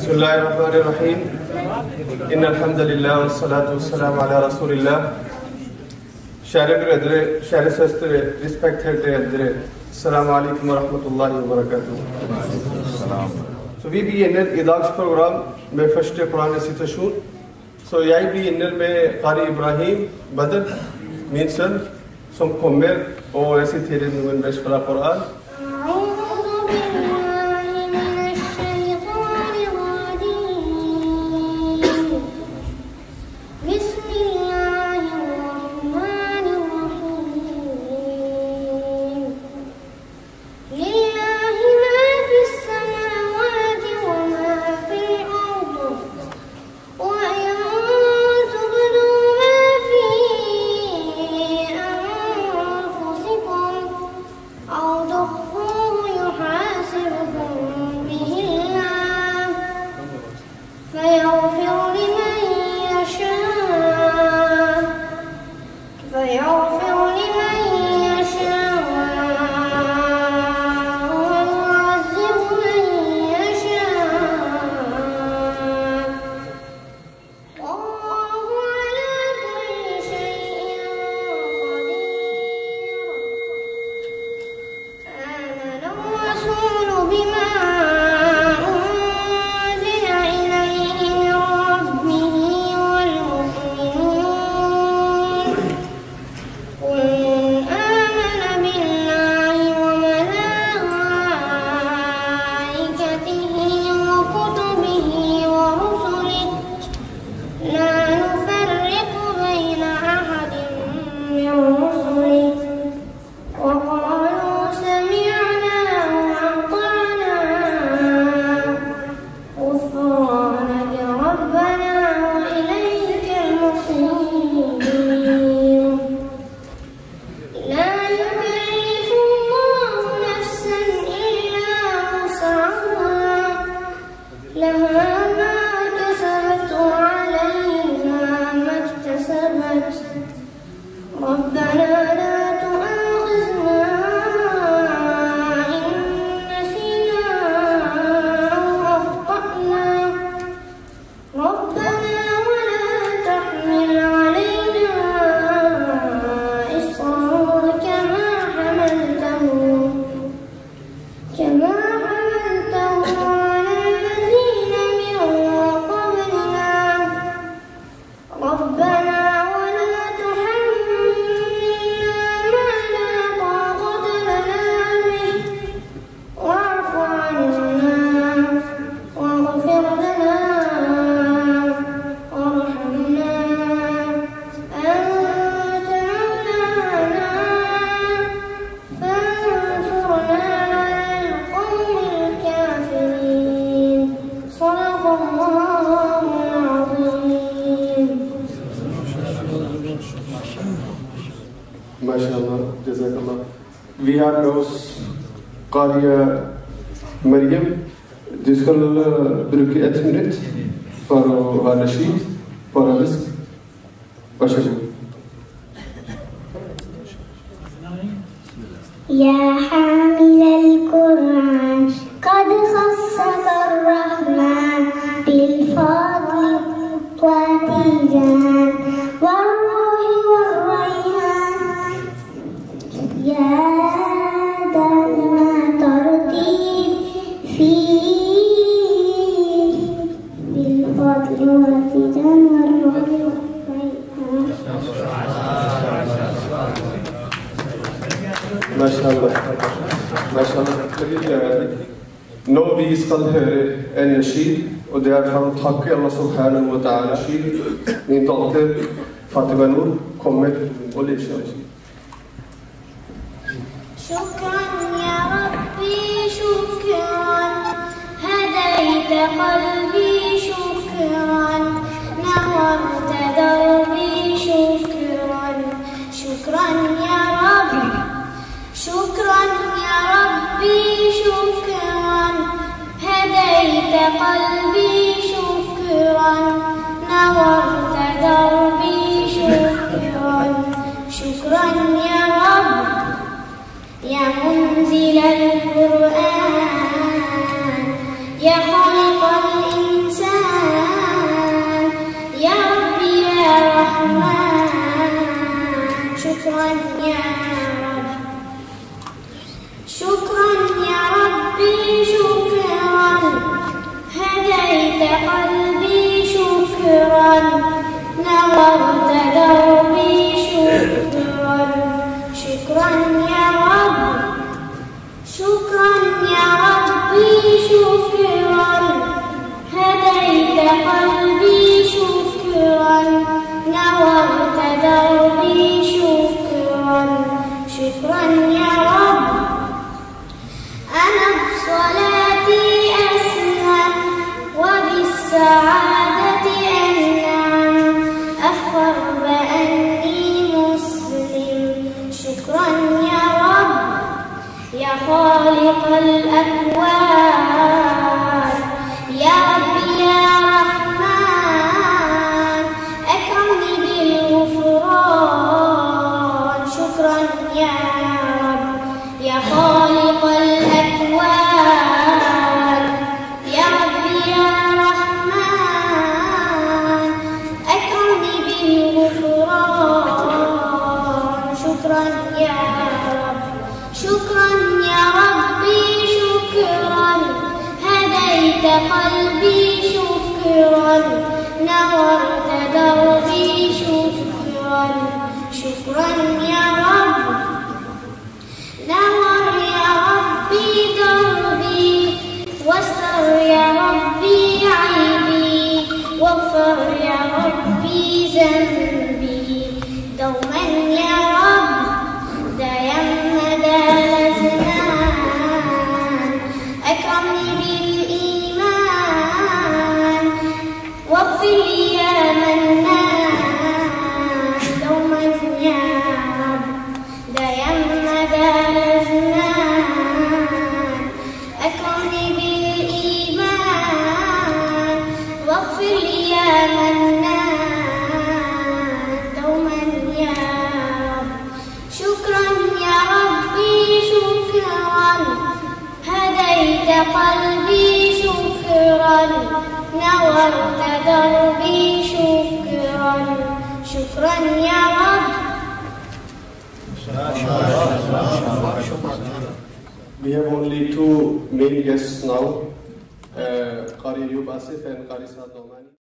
بسم اللہ الرحمن الرحیم ان الحمدللہ والصلاة والسلام علی رسول اللہ شہرے کے لیے شہرے سے اس طرح ریسپیکٹ السلام علیکم ورحمت اللہ وبرکاتہ سو بی بی انر ایداکس پروگرام میں فشت قرآن سی تشور سو یای بی انر میں قاری ابراہیم، بدر مینسن سنکومیر اور ایسی تیرے نوین بیش پرا قرآن. Кино Kariye Meryem discută drugi et minut para varăși, para risc, așa cum. Yeah. MashaAllah. MashaAllah. Nå vi skal høre en nasheed, og det er for å takke Allah subhanahu wa ta'ala nasheed. Min datter Fatima Noor kommer og leser nasheed. شكرا يا ربي شكرا هديت قلبي شكرا نورت دربي شكرا هديت قلبي شكرا نورت دربي شكرا. شكرا يا رب يا منزل القرآن يا خالق الإنسان يا رب يا رحمن. شكرا يا قلبي شكرا نورت دربي شكرا. شكرا يا رب شكرا يا ربي شكرا. هديت قلبي شكرا نورت دربي شكرا. شكرا يا رب أنا بصلاتي خالق الأكوان يا رب يا رحمن أكرمني بالغفران. شكرا يا رب. يا خالق الأكوان يا رب يا رحمن أكرمني بالغفران. شكرا يا رب شكرا يا ربي شكرا. هديت قلبي شكرا نورت دربي شكرا. شكرا يا رب قلبي شكرا نورت دربي شكرا شكرا يا رب We have only two main guests now, uh, Qari Yub Asif and Qari Saad Nomani.